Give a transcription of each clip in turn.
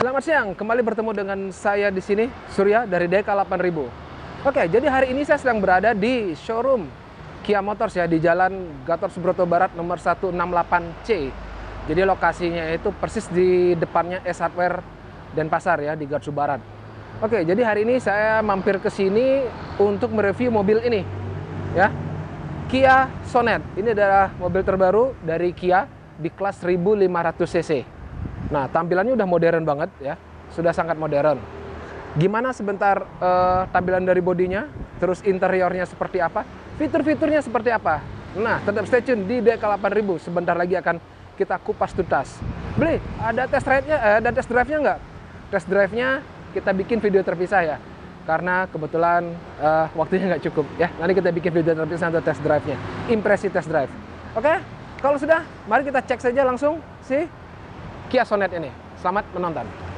Selamat siang, kembali bertemu dengan saya di sini, Surya dari Deka 8000. Oke, jadi hari ini saya sedang berada di showroom Kia Motors ya di Jalan Gatot Subroto Barat nomor 168C. Jadi lokasinya itu persis di depannya S Hardware dan Pasar ya di Garsu Barat. Oke, jadi hari ini saya mampir ke sini untuk mereview mobil ini ya. Kia Sonet. Ini adalah mobil terbaru dari Kia di kelas 1500 cc. Nah, tampilannya udah modern banget ya, sudah sangat modern. Gimana sebentar uh, tampilan dari bodinya, terus interiornya seperti apa, fitur-fiturnya seperti apa. Nah, tetap stay tune di DK8000. Sebentar lagi akan kita kupas tuntas. Beli, ada test ride-nya, eh, ada test drive-nya nggak? Test drive-nya kita bikin video terpisah ya. Karena kebetulan uh, waktunya nggak cukup ya. Nanti kita bikin video terpisah untuk test drive-nya. Impresi test drive. Oke? Kalau sudah, mari kita cek saja langsung si Kia Sonet ini. Selamat menonton.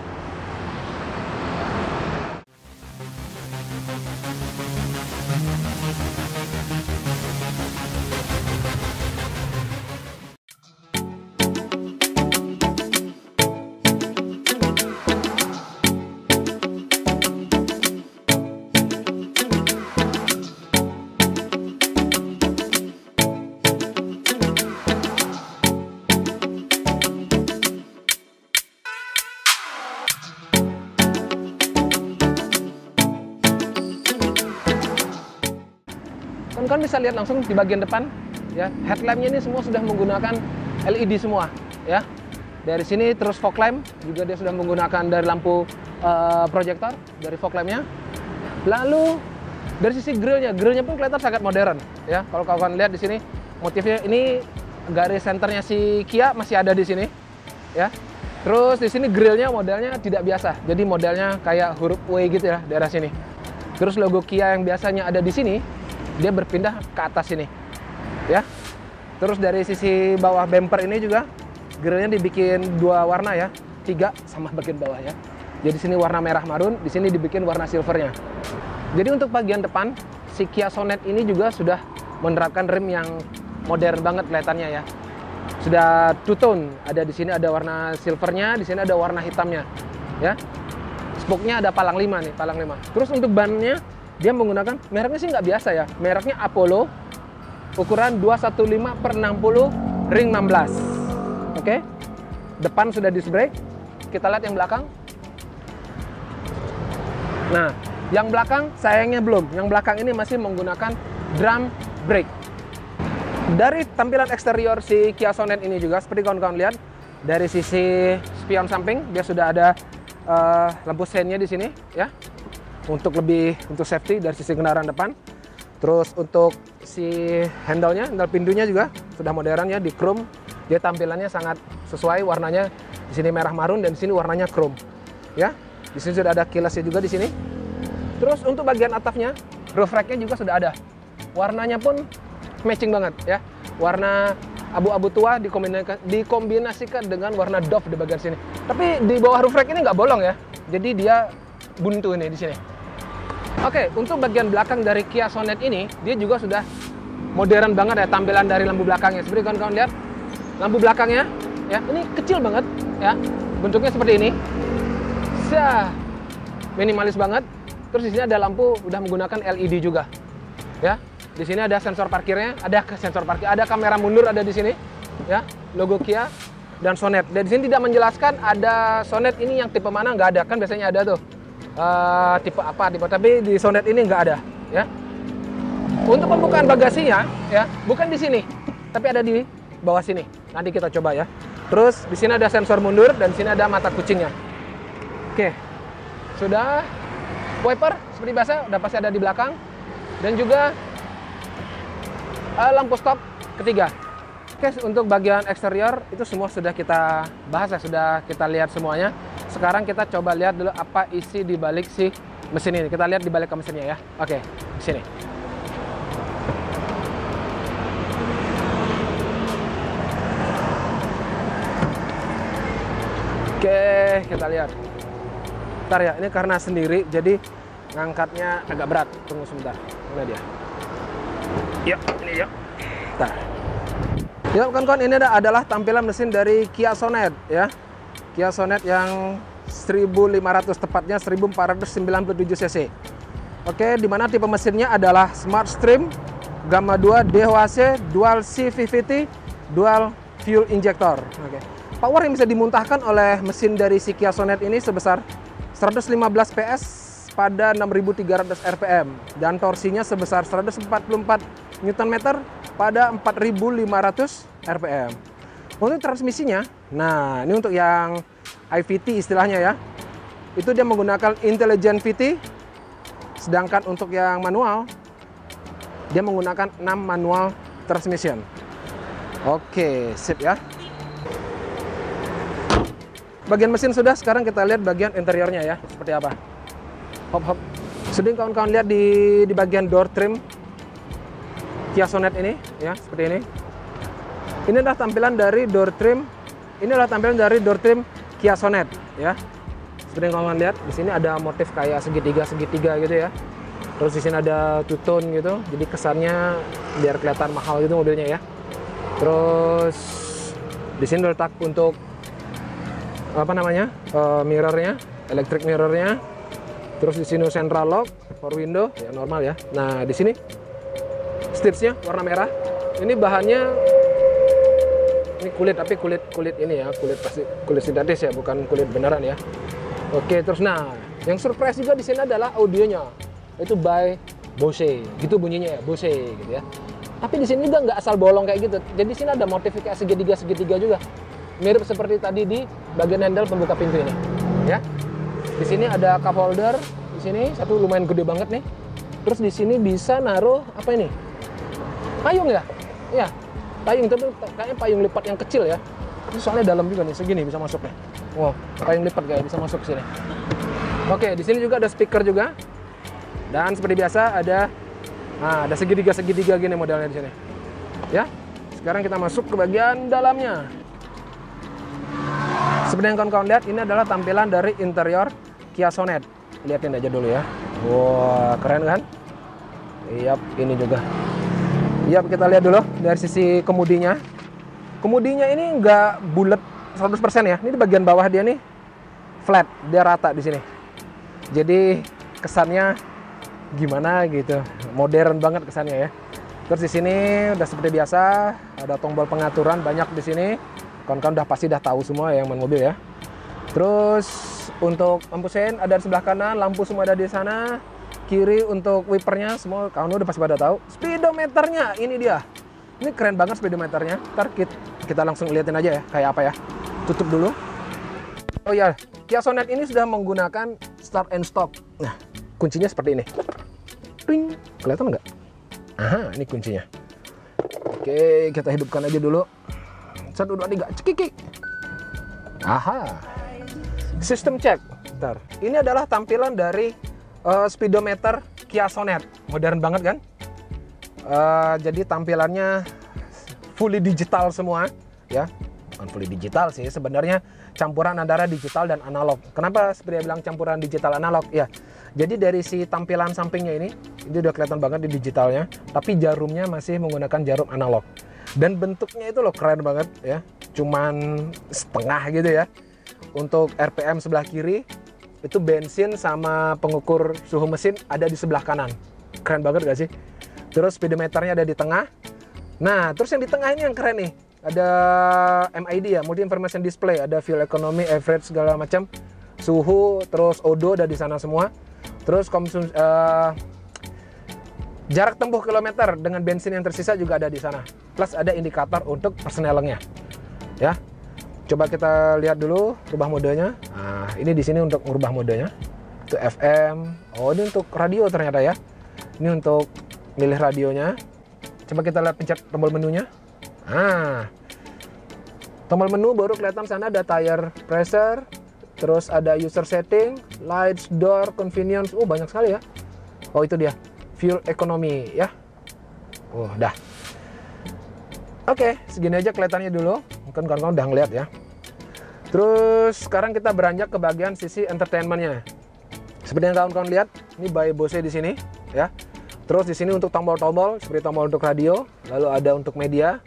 Bisa lihat langsung di bagian depan ya. Headlampnya ini semua sudah menggunakan LED semua ya. Dari sini terus fog lamp juga dia sudah menggunakan dari lampu uh, proyektor dari fog lampnya. Lalu dari sisi grillnya grillnya pun kelihatan sangat modern ya. Kalau kawan lihat di sini motifnya ini garis senternya si Kia masih ada di sini ya. Terus di sini grillnya modelnya tidak biasa jadi modelnya kayak huruf W gitu ya daerah sini. Terus logo Kia yang biasanya ada di sini dia berpindah ke atas ini ya. Terus dari sisi bawah bumper ini juga grillnya dibikin dua warna ya tiga sama bagian bawahnya. Jadi sini warna merah marun di sini dibikin warna silvernya. Jadi untuk bagian depan si Kia Sonet ini juga sudah menerapkan rem yang modern banget kelihatannya ya. Sudah two tone ada di sini ada warna silvernya di sini ada warna hitamnya ya. Spoknya ada palang lima nih palang lima. Terus untuk bannya dia menggunakan mereknya sih nggak biasa ya. Mereknya Apollo ukuran 215 per 60 ring 16 oke? Depan sudah disc brake. Kita lihat yang belakang. Nah yang belakang sayangnya belum. Yang belakang ini masih menggunakan drum brake. Dari tampilan eksterior si Kia Sonet ini juga seperti kawan-kawan lihat dari sisi spion samping dia sudah ada uh, lampu seinnya di sini ya untuk lebih untuk safety dari sisi kendaraan depan. Terus untuk si handle-nya, handle pintunya juga sudah modern ya di chrome. Dia tampilannya sangat sesuai warnanya di sini merah marun dan di sini warnanya chrome. Ya. Di sini sudah ada keylessnya juga di sini. Terus untuk bagian atapnya, roof rack-nya juga sudah ada. Warnanya pun matching banget ya. Warna abu-abu tua dikombinasikan, dikombinasikan dengan warna doff di bagian sini. Tapi di bawah roof rack ini nggak bolong ya. Jadi dia buntu ini di sini. Oke, untuk bagian belakang dari Kia Sonet ini, dia juga sudah modern banget ya tampilan dari lampu belakangnya. Seperti kawan-kawan lihat, lampu belakangnya, ya ini kecil banget, ya bentuknya seperti ini. Sah, minimalis banget. Terus di sini ada lampu udah menggunakan LED juga, ya. Di sini ada sensor parkirnya, ada sensor parkir, ada kamera mundur ada di sini, ya. Logo Kia dan Sonet. Dan di sini tidak menjelaskan ada Sonet ini yang tipe mana nggak ada kan biasanya ada tuh uh, tipe apa tipe tapi di Sonet ini nggak ada ya. Untuk pembukaan bagasinya ya bukan di sini tapi ada di bawah sini. Nanti kita coba ya. Terus di sini ada sensor mundur dan di sini ada mata kucingnya. Oke. Sudah. Wiper seperti biasa udah pasti ada di belakang. Dan juga uh, lampu stop ketiga. Oke, untuk bagian eksterior itu semua sudah kita bahas ya, sudah kita lihat semuanya. Sekarang kita coba lihat dulu apa isi di balik si mesin ini. Kita lihat di balik ke mesinnya ya. Oke, di sini. Oke, kita lihat. Ntar ya, ini karena sendiri, jadi ngangkatnya agak berat. Tunggu sebentar. Mana dia? Yuk, ini yuk. Ntar. Ya kawan-kawan ini adalah tampilan mesin dari Kia Sonet ya. Kia Sonet yang 1500 tepatnya 1497 cc. Oke, di mana tipe mesinnya adalah Smart Stream Gamma 2 DHC Dual CVVT Dual Fuel Injector. Oke. Power yang bisa dimuntahkan oleh mesin dari si Kia Sonet ini sebesar 115 PS pada 6300 RPM dan torsinya sebesar 144 Nm pada 4500 RPM. Untuk transmisinya, nah ini untuk yang IVT istilahnya ya. Itu dia menggunakan Intelligent VT. Sedangkan untuk yang manual, dia menggunakan 6 manual transmission. Oke, sip ya. Bagian mesin sudah, sekarang kita lihat bagian interiornya ya, seperti apa. Hop hop. Sudah kawan-kawan lihat di di bagian door trim Kia Sonet ini ya, seperti ini. Ini adalah tampilan dari door trim. Ini adalah tampilan dari door trim Kia Sonet ya. Seperti yang kawan lihat, di sini ada motif kayak segitiga-segitiga gitu ya. Terus di sini ada two tone gitu, jadi kesannya biar kelihatan mahal gitu mobilnya ya. Terus di sini letak untuk apa namanya uh, mirrornya, electric mirrornya. Terus di sini central lock, for window ya normal ya. Nah di sini stitchnya warna merah. Ini bahannya kulit tapi kulit kulit ini ya kulit pasti kulit sintetis ya bukan kulit beneran ya. Oke terus nah yang surprise juga di sini adalah audionya. Itu by Bose. Gitu bunyinya ya Bose gitu ya. Tapi di sini juga nggak asal bolong kayak gitu. Jadi di sini ada motifikasi segitiga segitiga juga. Mirip seperti tadi di bagian handle pembuka pintu ini ya. Di sini ada cup holder di sini satu lumayan gede banget nih. Terus di sini bisa naruh apa ini? Payung ya? Ya payung tapi kayaknya payung lipat yang kecil ya ini soalnya dalam juga nih segini bisa masuk nih wow payung lipat kayak bisa masuk sini oke di sini juga ada speaker juga dan seperti biasa ada nah, ada segitiga segitiga gini modelnya di sini ya sekarang kita masuk ke bagian dalamnya seperti yang kawan-kawan lihat, ini adalah tampilan dari interior Kia Sonet. Lihatin aja dulu ya. Wah, keren kan? Iya, ini juga. Iya, kita lihat dulu dari sisi kemudinya. Kemudinya ini nggak bulat 100% ya. Ini di bagian bawah dia nih flat, dia rata di sini. Jadi kesannya gimana gitu. Modern banget kesannya ya. Terus di sini udah seperti biasa, ada tombol pengaturan banyak di sini kawan-kawan udah pasti udah tahu semua yang main mobil ya. Terus untuk lampu sen ada di sebelah kanan, lampu semua ada di sana. Kiri untuk wipernya semua kawan udah pasti pada tahu. Speedometernya ini dia. Ini keren banget speedometernya. Ntar kita, kita langsung liatin aja ya kayak apa ya. Tutup dulu. Oh ya, Kia Sonet ini sudah menggunakan start and stop. Nah, kuncinya seperti ini. Ting, kelihatan nggak? Aha, ini kuncinya. Oke, kita hidupkan aja dulu. Satu, dua, tiga. Cekikik. Aha. Sistem cek. Bentar. Ini adalah tampilan dari uh, speedometer Kia Sonet. Modern banget kan? Uh, jadi tampilannya fully digital semua. Ya, bukan fully digital sih. Sebenarnya campuran antara digital dan analog. Kenapa seperti bilang campuran digital analog? Ya, jadi dari si tampilan sampingnya ini, ini udah kelihatan banget di digitalnya, tapi jarumnya masih menggunakan jarum analog dan bentuknya itu loh keren banget ya cuman setengah gitu ya untuk RPM sebelah kiri itu bensin sama pengukur suhu mesin ada di sebelah kanan. Keren banget gak sih? Terus speedometernya ada di tengah. Nah terus yang di tengah ini yang keren nih. Ada MID ya multi information display. Ada fuel economy average segala macam. Suhu terus odo ada di sana semua. Terus konsumsi uh, Jarak tempuh kilometer dengan bensin yang tersisa juga ada di sana. Plus ada indikator untuk persnelengnya. Ya. Coba kita lihat dulu rubah modenya. Nah, ini di sini untuk merubah modenya. Itu FM. Oh, ini untuk radio ternyata ya. Ini untuk milih radionya. Coba kita lihat pencet tombol menunya. Nah, tombol menu baru kelihatan sana ada tire pressure, terus ada user setting, lights, door, convenience. Oh, banyak sekali ya. Oh, itu dia fuel economy ya. Oh, dah. Oke, segini aja kelihatannya dulu. Mungkin kawan-kawan udah ngeliat ya. Terus sekarang kita beranjak ke bagian sisi entertainmentnya. Seperti yang kawan-kawan lihat, ini by Bose di sini ya. Terus di sini untuk tombol-tombol seperti tombol untuk radio, lalu ada untuk media.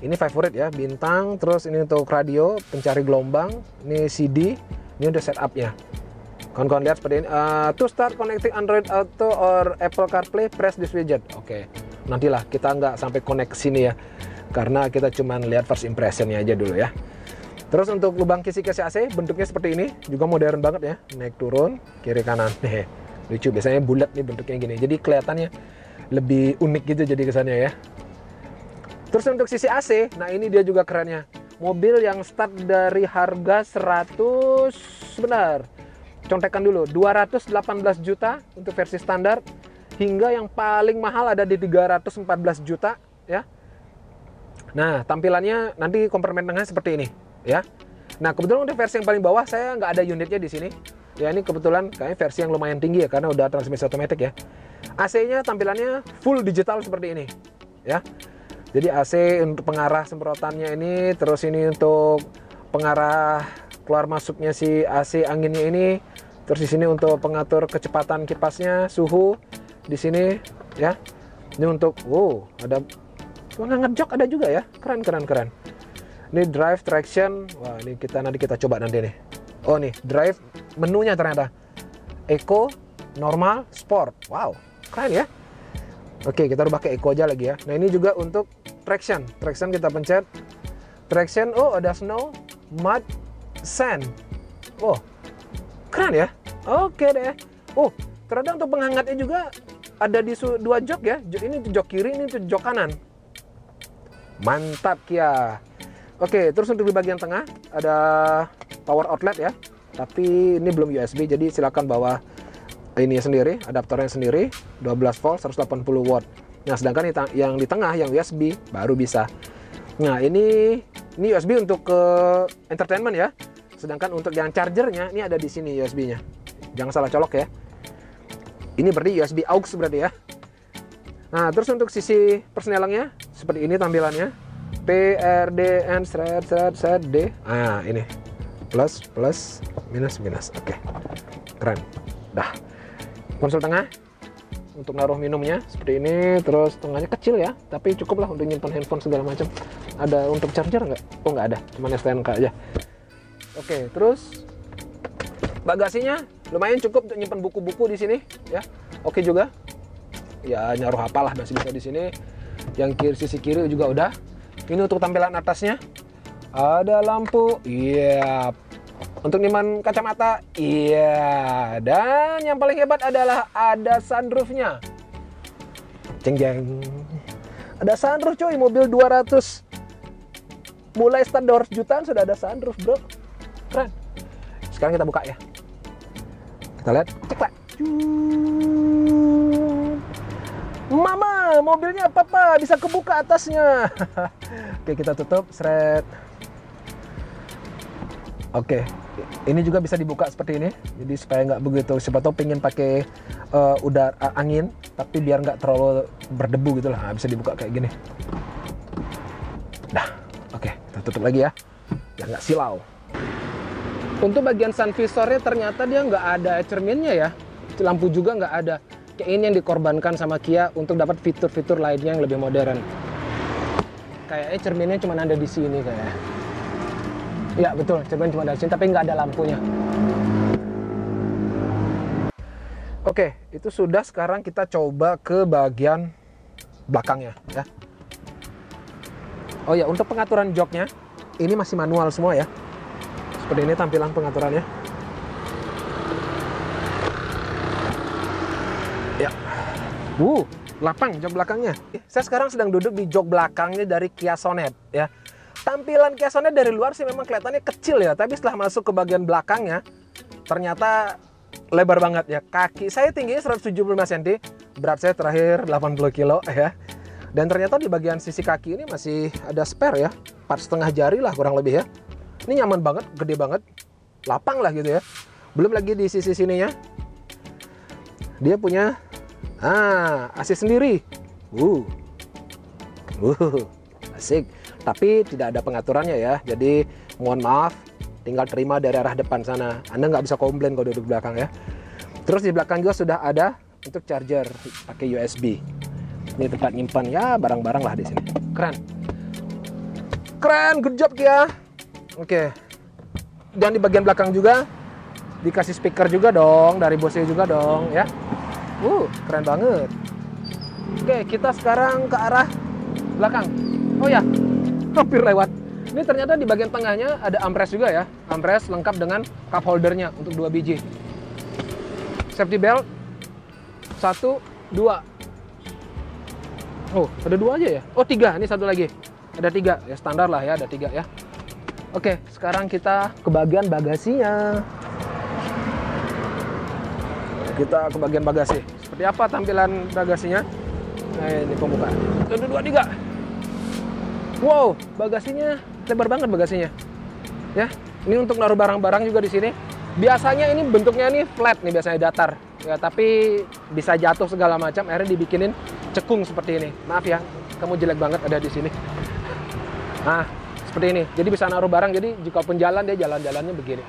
Ini favorit ya, bintang. Terus ini untuk radio, pencari gelombang. Ini CD, Ini udah setupnya. Kawan-kawan lihat seperti ini. Uh, to start connecting Android Auto or Apple CarPlay, press this widget. Oke, nantilah kita nggak sampai connect sini ya, karena kita cuma lihat first impressionnya aja dulu ya. Terus untuk lubang kisi-kisi AC bentuknya seperti ini, juga modern banget ya. Naik turun, kiri kanan. Nih, lucu. Biasanya bulat nih bentuknya gini. Jadi kelihatannya lebih unik gitu jadi kesannya ya. Terus untuk sisi AC, nah ini dia juga kerennya. Mobil yang start dari harga 100 benar. Contekan dulu, 218 juta untuk versi standar hingga yang paling mahal ada di 314 juta ya. Nah, tampilannya nanti kompartemen tengah seperti ini ya. Nah, kebetulan untuk versi yang paling bawah saya nggak ada unitnya di sini. Ya, ini kebetulan kayaknya versi yang lumayan tinggi ya karena udah transmisi otomatis ya. AC-nya tampilannya full digital seperti ini ya. Jadi AC untuk pengarah semprotannya ini, terus ini untuk pengarah keluar masuknya si AC anginnya ini, terus di sini untuk pengatur kecepatan kipasnya, suhu di sini ya. Ini untuk wow, ada penghangat jok ada juga ya. Keren keren keren. Ini drive traction. Wah, ini kita nanti kita coba nanti nih. Oh nih, drive menunya ternyata Eco, normal, sport. Wow, keren ya. Oke, kita rubah ke eco aja lagi ya. Nah, ini juga untuk traction. Traction kita pencet. Traction, oh ada snow, mud, sand. Oh, keren ya. Oke deh. Oh, ternyata untuk penghangatnya juga ada di dua jok ya. Ini jok kiri, ini jok kanan. Mantap Kia. Oke, terus untuk di bagian tengah ada power outlet ya. Tapi ini belum USB, jadi silakan bawa ini sendiri, adaptornya sendiri, 12 volt 180 watt. Nah, sedangkan yang di tengah yang USB baru bisa. Nah, ini ini USB untuk ke entertainment ya. Sedangkan untuk yang chargernya ini ada di sini USB-nya. Jangan salah colok ya. Ini berarti USB aux berarti ya. Nah, terus untuk sisi persnelangnya seperti ini tampilannya. P R D N seret seret seret D. Ah, ini. Plus plus minus minus. Oke. Keren. Dah. Konsol tengah. Untuk naruh minumnya seperti ini. Terus tengahnya kecil ya. Tapi cukup lah untuk nyimpan handphone segala macam. Ada untuk charger nggak? Oh nggak ada. Cuma STNK aja. Oke terus bagasinya lumayan cukup untuk nyimpan buku-buku di sini ya. Oke juga. Ya nyaruh apalah masih bisa di sini. Yang kiri sisi kiri juga udah ini untuk tampilan atasnya ada lampu iya untuk niman kacamata, iya. Dan yang paling hebat adalah ada sunroofnya. Jeng jeng. Ada sunroof cuy, mobil 200 mulai 200 jutaan sudah ada sunroof bro. Keren. Sekarang kita buka ya. Kita lihat, ceklek. Mama, mobilnya papa bisa kebuka atasnya. Oke, kita tutup, seret. Oke, ini juga bisa dibuka seperti ini. Jadi supaya nggak begitu siapa tahu pengen pakai uh, udara uh, angin tapi biar nggak terlalu berdebu gitu lah. Nah, bisa dibuka kayak gini. Dah oke kita tutup lagi ya. Biar nggak silau. Untuk bagian sun visornya ternyata dia nggak ada cerminnya ya. Lampu juga nggak ada ini yang dikorbankan sama Kia untuk dapat fitur-fitur lainnya yang lebih modern kayaknya cerminnya cuma ada di sini kayak Ya betul, cermin cuma dari sini tapi nggak ada lampunya. Oke, itu sudah sekarang kita coba ke bagian belakangnya ya. Oh ya, untuk pengaturan joknya ini masih manual semua ya. Seperti ini tampilan pengaturannya. Ya. Wuh, lapang jok belakangnya. Saya sekarang sedang duduk di jok belakangnya dari Kia Sonet ya tampilan Kia Sonet dari luar sih memang kelihatannya kecil ya, tapi setelah masuk ke bagian belakangnya ternyata lebar banget ya. Kaki saya tingginya 175 cm, berat saya terakhir 80 kilo ya. Dan ternyata di bagian sisi kaki ini masih ada spare ya, empat setengah jari lah kurang lebih ya. Ini nyaman banget, gede banget, lapang lah gitu ya. Belum lagi di sisi sininya, dia punya ah AC sendiri. Uh, uh, asik. Tapi tidak ada pengaturannya ya. Jadi mohon maaf. Tinggal terima dari arah depan sana. Anda nggak bisa komplain kalau duduk belakang ya. Terus di belakang juga sudah ada untuk charger pakai USB ini tempat nyimpan ya barang-barang lah di sini. Keren. Keren good job Kia. Oke. Dan di bagian belakang juga dikasih speaker juga dong dari Bose juga dong ya uh keren banget. Oke kita sekarang ke arah belakang. Oh ya hampir lewat. Ini ternyata di bagian tengahnya ada armrest juga ya. Armrest lengkap dengan cup holdernya untuk dua biji. Safety belt satu dua. Oh ada dua aja ya? Oh tiga. Ini satu lagi. Ada tiga. Ya standar lah ya ada tiga ya. Oke sekarang kita ke bagian bagasinya kita ke bagian bagasi. Seperti apa tampilan bagasinya? Nah ini pembuka satu dua tiga. Wow bagasinya lebar banget bagasinya. Ya ini untuk naruh barang-barang juga di sini. Biasanya ini bentuknya ini flat nih biasanya datar. Ya tapi bisa jatuh segala macam akhirnya dibikinin cekung seperti ini. Maaf ya kamu jelek banget ada di sini. Nah seperti ini. Jadi bisa naruh barang jadi jika pun jalan dia jalan-jalannya begini.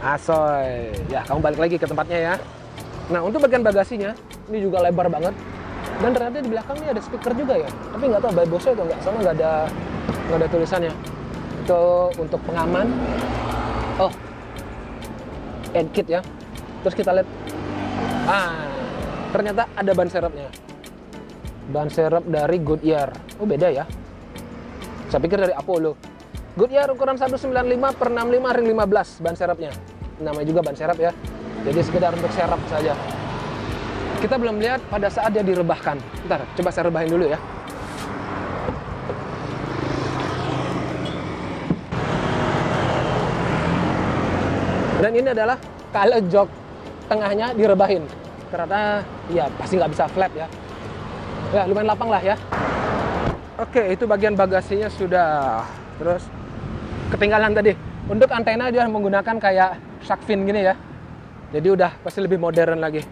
Asoy. Ya kamu balik lagi ke tempatnya ya Nah untuk bagian bagasinya ini juga lebar banget dan ternyata di belakang ini ada speaker juga ya. Tapi nggak tahu by Bose atau nggak, soalnya nggak ada nggak ada tulisannya. Itu untuk pengaman. Oh, add kit ya. Terus kita lihat, ah ternyata ada ban serepnya. Ban serep dari Goodyear. Oh beda ya. Saya pikir dari Apollo. Goodyear ukuran 195 per 65 ring 15 ban serepnya. Namanya juga ban serep ya. Jadi sekedar untuk serap saja. Kita belum lihat pada saat dia direbahkan. Ntar, coba saya rebahin dulu ya. Dan ini adalah kalau jok tengahnya direbahin. Karena ya pasti nggak bisa flat ya. Ya lumayan lapang lah ya. Oke, itu bagian bagasinya sudah. Terus ketinggalan tadi. Untuk antena dia menggunakan kayak shark fin gini ya. Jadi udah pasti lebih modern lagi.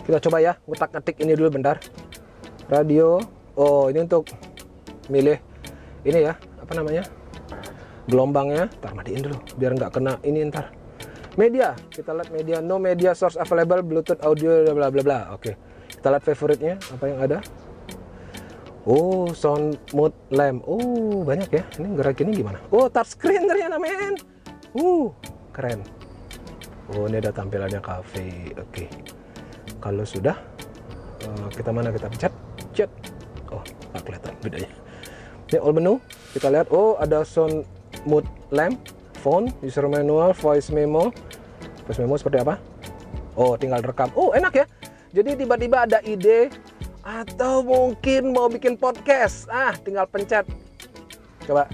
Kita coba ya, ngutak ngetik ini dulu bentar. Radio. Oh, ini untuk milih ini ya, apa namanya? Gelombangnya. Ntar matiin dulu, biar nggak kena ini ntar. Media, kita lihat media. No media source available, Bluetooth audio, bla bla bla. Oke, kita lihat favoritnya apa yang ada. Oh, sound mode lamp. Oh, banyak ya. Ini gerak ini gimana? Oh, touchscreen ternyata men. Uh, keren. Oh, ini ada tampilannya cafe. Oke. Kalau sudah uh, kita mana kita pencet? Chat. Oh, nggak kelihatan bedanya. Ini all menu. Kita lihat oh ada sound mode lamp, phone, user manual, voice memo. Voice memo seperti apa? Oh, tinggal rekam. Oh, enak ya. Jadi tiba-tiba ada ide atau mungkin mau bikin podcast. Ah, tinggal pencet. Coba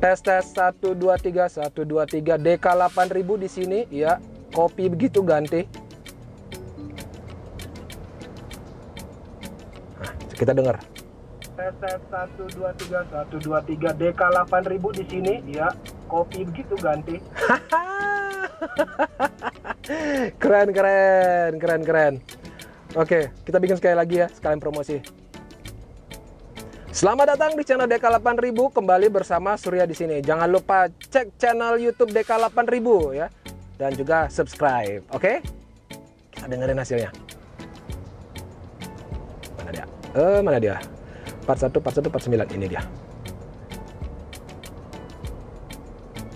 tes tes 1 2 3 1 2 3 DK 8000 di sini ya kopi begitu ganti. Nah, kita dengar. Tes tes 1 2 3 1 2 3 DK 8000 di sini ya kopi begitu ganti. Keren keren keren keren. Oke kita bikin sekali lagi ya sekalian promosi Selamat datang di channel DK 8000 kembali bersama Surya di sini. Jangan lupa cek channel YouTube DK 8000 ya dan juga subscribe. Oke? Kita dengerin hasilnya. Mana dia? Eh, mana dia? Part 1, part 1, part 9 ini dia.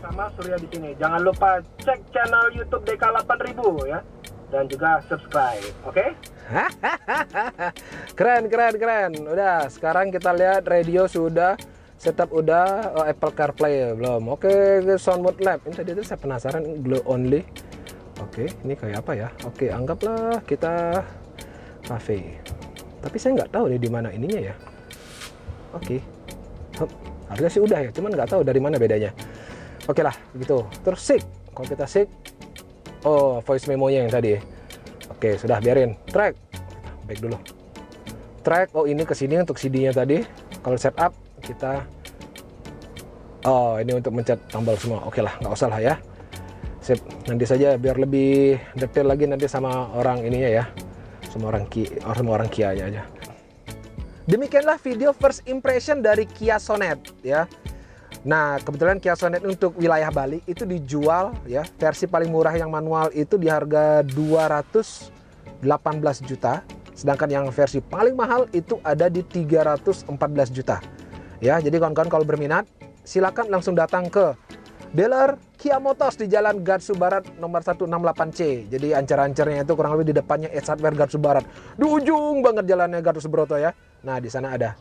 Sama Surya di sini. Jangan lupa cek channel YouTube DK 8000 ya dan juga subscribe. Oke? Okay? keren, keren, keren. Udah, sekarang kita lihat radio sudah setup udah oh, Apple CarPlay belum. Oke, okay, sound mode lab. Ini tadi itu saya penasaran glow only. Oke, okay, ini kayak apa ya? Oke, okay, anggaplah kita cafe. Tapi saya nggak tahu nih di mana ininya ya. Oke. Okay. Harusnya sih udah ya, cuman nggak tahu dari mana bedanya. Oke okay lah, gitu. Terus sick. Kalau kita sick, oh voice memonya yang tadi. Oke, sudah biarin. Track. Baik dulu. Track. Oh, ini ke sini untuk CD-nya tadi. Kalau setup kita Oh, ini untuk mencet tombol semua. Oke lah, nggak usah lah ya. Sip. Nanti saja biar lebih detail lagi nanti sama orang ininya ya. Semua orang Ki, oh, semua orang Kia aja. Demikianlah video first impression dari Kia Sonet ya. Nah, kebetulan Kia Sonet untuk wilayah Bali itu dijual ya, versi paling murah yang manual itu di harga 200 18 juta, sedangkan yang versi paling mahal itu ada di 314 juta. Ya, jadi kawan-kawan kalau berminat silakan langsung datang ke dealer Kia Motors di Jalan Gatsu Barat nomor 168C. Jadi ancar-ancarnya itu kurang lebih di depannya Edge Hardware Gatsu Barat. Di ujung banget jalannya Gatsu Subroto ya. Nah, di sana ada.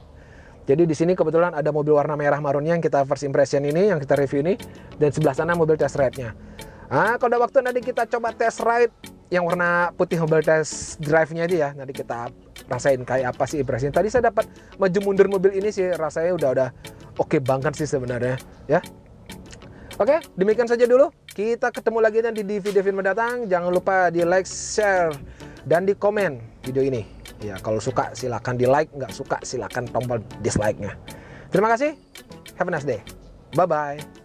Jadi di sini kebetulan ada mobil warna merah marunnya yang kita first impression ini, yang kita review ini, dan sebelah sana mobil test ride-nya. Nah, kalau ada waktu nanti kita coba test ride yang warna putih mobil test drive-nya aja ya. Nanti kita rasain kayak apa sih impresinya. Tadi saya dapat maju mundur mobil ini sih rasanya udah udah oke okay banget sih sebenarnya ya. Oke, demikian saja dulu. Kita ketemu lagi nanti di video-video mendatang. Jangan lupa di like, share, dan di komen video ini. Ya, kalau suka silakan di like, nggak suka silakan tombol dislike-nya. Terima kasih. Have a nice day. Bye-bye.